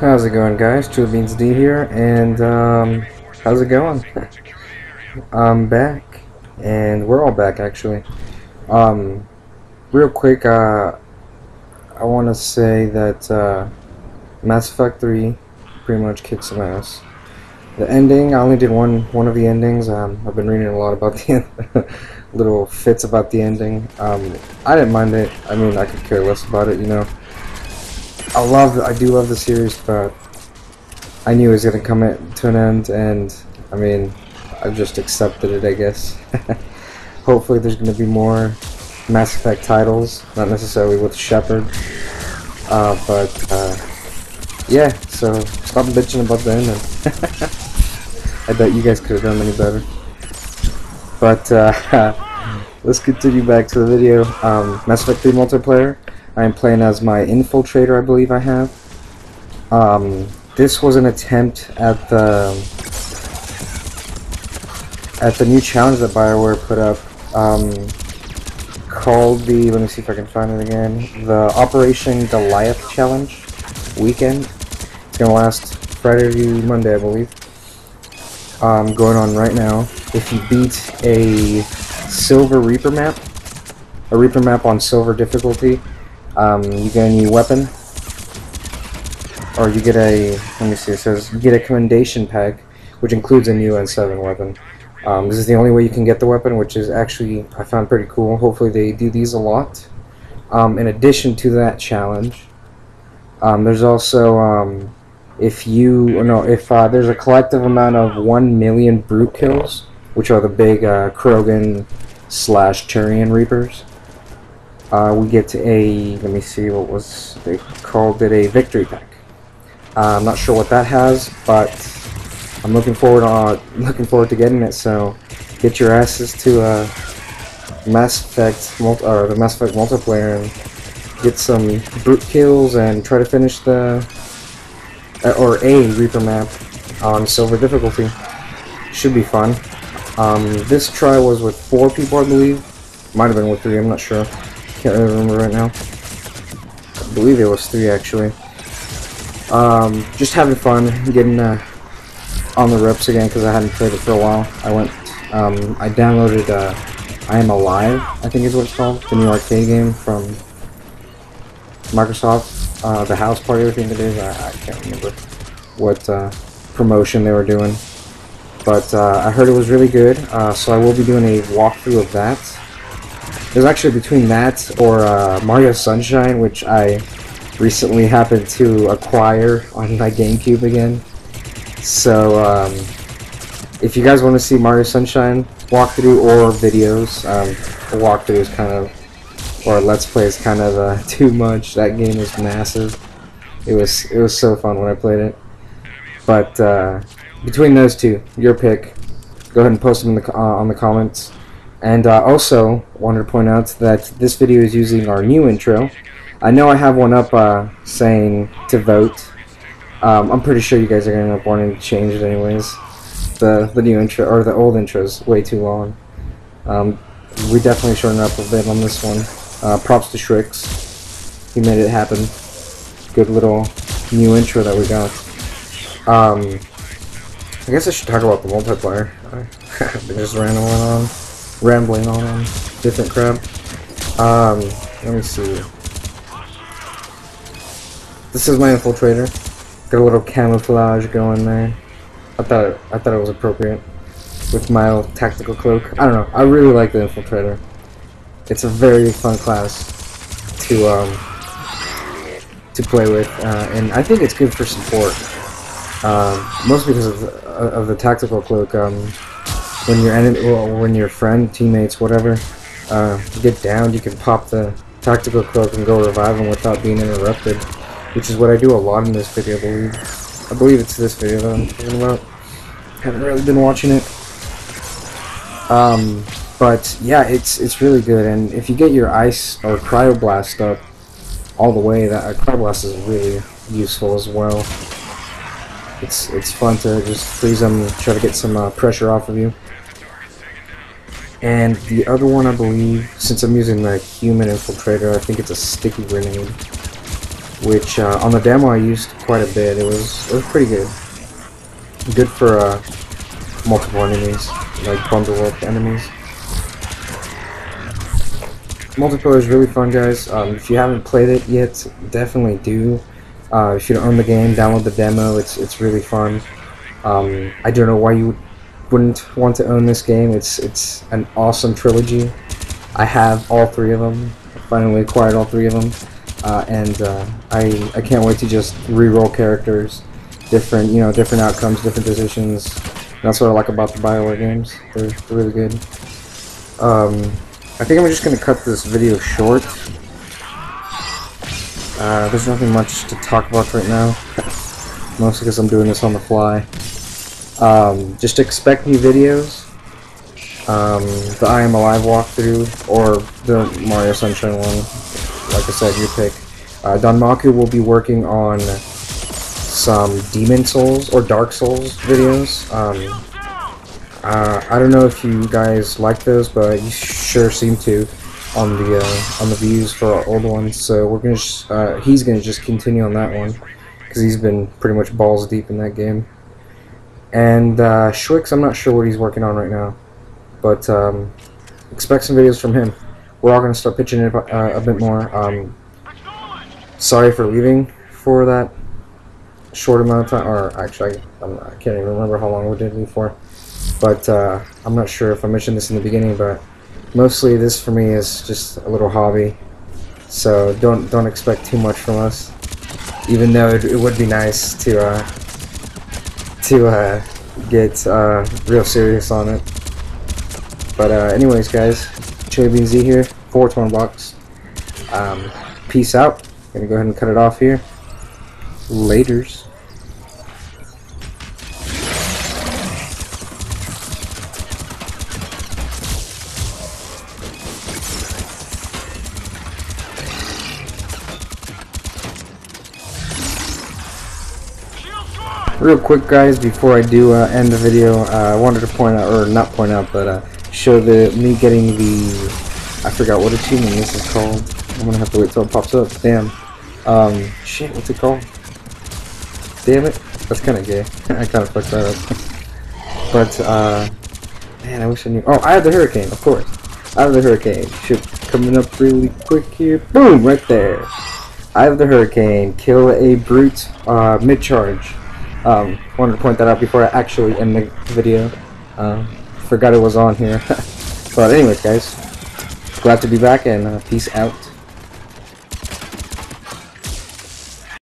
How's it going, guys? Beans D here, and um, how's it going? I'm back, and we're all back actually. Um, real quick, uh, I want to say that uh, Mass Effect 3 pretty much kicks some ass. The ending, I only did one one of the endings. Um, I've been reading a lot about the little fits about the ending. Um, I didn't mind it. I mean, I could care less about it, you know. I love, I do love the series, but I knew it was gonna come to an end, and I mean, I've just accepted it, I guess. Hopefully, there's gonna be more Mass Effect titles, not necessarily with Shepard, uh, but uh, yeah. So stop bitching about the ending. I bet you guys could have done any better. But uh, let's continue back to the video. Um, Mass Effect 3 multiplayer. I am playing as my infiltrator, I believe I have. Um, this was an attempt at the at the new challenge that Bioware put up, um, called the. Let me see if I can find it again. The Operation Goliath Challenge weekend. It's gonna last Friday to Monday, I believe. Um, going on right now. If you beat a Silver Reaper map, a Reaper map on Silver difficulty, um, you get a new weapon, or you get a, let me see, it says, you get a commendation pack, which includes a new N7 weapon. Um, this is the only way you can get the weapon, which is actually, I found pretty cool. Hopefully they do these a lot. Um, in addition to that challenge, um, there's also, um, if you, no, if uh, there's a collective amount of 1 million brute kills, which are the big uh, Krogan slash Turian Reapers, uh, we get a, let me see, what was, they called it a victory pack. Uh, I'm not sure what that has, but I'm looking forward uh, looking forward to getting it, so get your asses to uh, Mass Effect, multi or the Mass Effect multiplayer and get some brute kills and try to finish the, uh, or a Reaper map on silver difficulty. Should be fun. Um, this try was with four people, I believe. Might have been with three, I'm not sure. Can't really remember right now. I believe it was three actually. Um, just having fun, getting uh, on the ropes again because I hadn't played it for a while. I went, um, I downloaded uh, I Am Alive, I think is what it's called, the new arcade game from Microsoft, uh, the house party I think it is. I, I can't remember what uh, promotion they were doing, but uh, I heard it was really good. Uh, so I will be doing a walkthrough of that. There's actually between that or uh, Mario Sunshine, which I recently happened to acquire on my GameCube again. So, um, if you guys want to see Mario Sunshine walkthrough or videos, um, the walkthrough is kind of, or Let's Play is kind of uh, too much. That game is massive. It was it was so fun when I played it. But uh, between those two, your pick. Go ahead and post them in the, uh, on the comments. And uh, also, wanted to point out that this video is using our new intro. I know I have one up uh, saying to vote. Um, I'm pretty sure you guys are going to end up wanting to change it anyways. The, the new intro, or the old intro is way too long. Um, we definitely shortened up a bit on this one. Uh, props to Schwix. He made it happen. Good little new intro that we got. Um, I guess I should talk about the multiplayer. Been just rambling on rambling on on different crap. Um, let me see. This is my infiltrator. Got a little camouflage going there. I thought it, I thought it was appropriate with my tactical cloak. I don't know. I really like the infiltrator. It's a very fun class to um to play with, uh, and I think it's good for support. Um, mostly because of the, of the tactical cloak. Um, when your enemy, well, when your friend, teammates, whatever, uh, get down, you can pop the tactical cloak and go revive them without being interrupted, which is what I do a lot in this video, I believe. I believe it's this video that I'm talking about. Haven't really been watching it. Um, but yeah, it's it's really good, and if you get your ice or cryoblast up all the way, that uh, cryoblast is really useful as well. It's it's fun to just freeze them, try to get some uh, pressure off of you. And the other one, I believe, since I'm using the human infiltrator, I think it's a sticky grenade. which uh, on the demo I used quite a bit. It was it was pretty good. Good for uh, multiple enemies, like bundle up enemies. Multiplayer is really fun, guys. Um, if you haven't played it yet, definitely do. Uh, if you don't own the game, download the demo. It's it's really fun. Um, I don't know why you wouldn't want to own this game. It's it's an awesome trilogy. I have all three of them. Finally acquired all three of them, uh, and uh, I I can't wait to just re-roll characters, different you know different outcomes, different positions. that's what I like about the Bioware games. They're, they're really good. Um, I think I'm just gonna cut this video short. Uh, there's nothing much to talk about right now, mostly because I'm doing this on the fly. Um, just expect new videos. Um, the I Am Alive walkthrough, or the Mario Sunshine one. Like I said, your pick. Uh, Danmaku will be working on some Demon Souls or Dark Souls videos. Um, uh, I don't know if you guys like those, but you sure seem to on the uh, on the views for our old ones. So we're gonna uh, he's gonna just continue on that one because he's been pretty much balls deep in that game. And uh, Schwix, I'm not sure what he's working on right now, but um, expect some videos from him. We're all going to start pitching it uh, a bit more. Um, sorry for leaving for that short amount of time, or actually, I, I can't even remember how long we did leave for. But uh, I'm not sure if I mentioned this in the beginning, but mostly this for me is just a little hobby. So don't don't expect too much from us. Even though it, it would be nice to uh, to uh, get uh, real serious on it. But uh, anyways, guys, Chili Z here, 420 bucks. Um, peace out. Gonna go ahead and cut it off here. Laters. Real quick guys, before I do uh, end the video, uh, I wanted to point out, or not point out, but uh, show the me getting the, I forgot what achievement this is called. I'm gonna have to wait till it pops up. Damn. Um, shit, what's it called? Damn it. That's kind of gay. I kind of fucked that up. but, uh, man, I wish I knew. Oh, I have the hurricane, of course. I have the hurricane. Should coming up really quick here. Boom, right there. I have the hurricane. Kill a brute uh, mid-charge. Um, wanted to point that out before I actually end the video. Um, forgot it was on here. but anyways, guys, glad to be back and uh, peace out.